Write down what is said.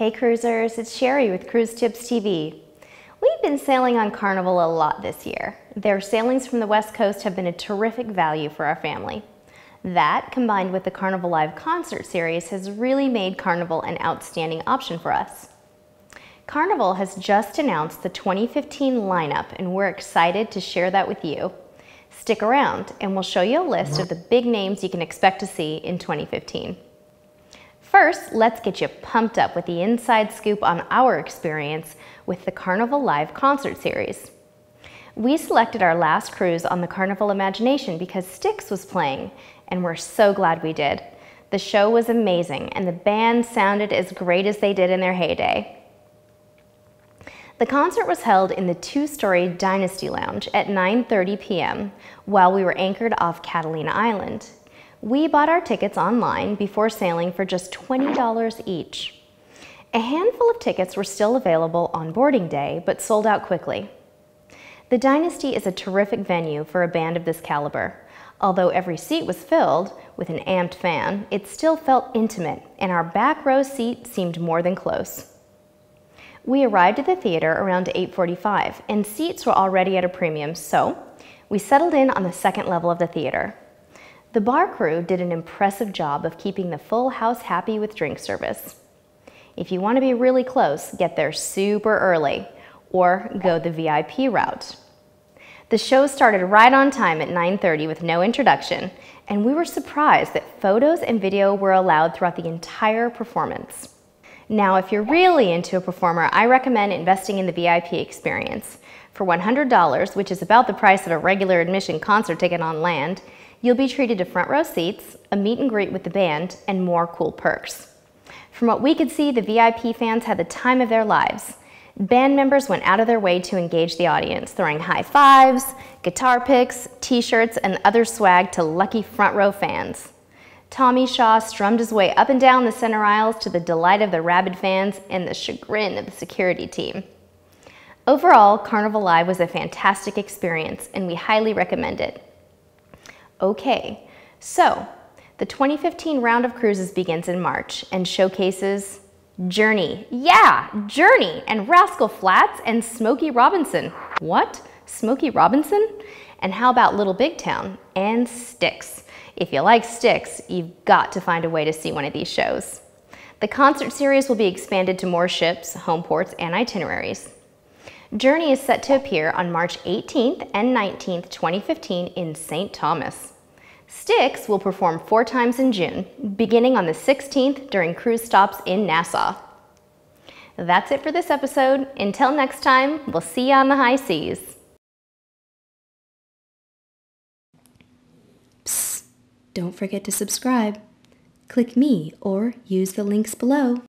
Hey cruisers, it's Sheri with Cruise Tips TV. We've been sailing on Carnival a lot this year. Their sailings from the West Coast have been a terrific value for our family. That, combined with the Carnival Live concert series, has really made Carnival an outstanding option for us. Carnival has just announced the 2015 lineup and we're excited to share that with you. Stick around and we'll show you a list of the big names you can expect to see in 2015. First, let's get you pumped up with the inside scoop on our experience with the Carnival Live concert series. We selected our last cruise on the Carnival Imagination because Styx was playing, and we're so glad we did. The show was amazing, and the band sounded as great as they did in their heyday. The concert was held in the two-story Dynasty Lounge at 9.30 p.m. while we were anchored off Catalina Island. We bought our tickets online before sailing for just $20 each. A handful of tickets were still available on boarding day, but sold out quickly. The Dynasty is a terrific venue for a band of this caliber. Although every seat was filled with an amped fan, it still felt intimate, and our back row seat seemed more than close. We arrived at the theater around 8.45, and seats were already at a premium, so we settled in on the second level of the theater. The bar crew did an impressive job of keeping the full house happy with drink service. If you want to be really close, get there super early or go the VIP route. The show started right on time at 9.30 with no introduction, and we were surprised that photos and video were allowed throughout the entire performance. Now, if you're really into a performer, I recommend investing in the VIP experience. For $100, which is about the price of a regular admission concert ticket on land, You'll be treated to front row seats, a meet and greet with the band, and more cool perks. From what we could see, the VIP fans had the time of their lives. Band members went out of their way to engage the audience, throwing high fives, guitar picks, t-shirts, and other swag to lucky front row fans. Tommy Shaw strummed his way up and down the center aisles to the delight of the rabid fans and the chagrin of the security team. Overall, Carnival Live was a fantastic experience and we highly recommend it. Okay, so the 2015 round of cruises begins in March and showcases Journey. Yeah, Journey and Rascal Flatts and Smokey Robinson. What? Smokey Robinson? And how about Little Big Town and Styx? If you like Styx, you've got to find a way to see one of these shows. The concert series will be expanded to more ships, home ports, and itineraries. Journey is set to appear on March 18th and 19th, 2015 in St. Thomas. Styx will perform four times in June, beginning on the 16th during cruise stops in Nassau. That's it for this episode. Until next time, we'll see you on the high seas. Psst, don't forget to subscribe. Click me or use the links below.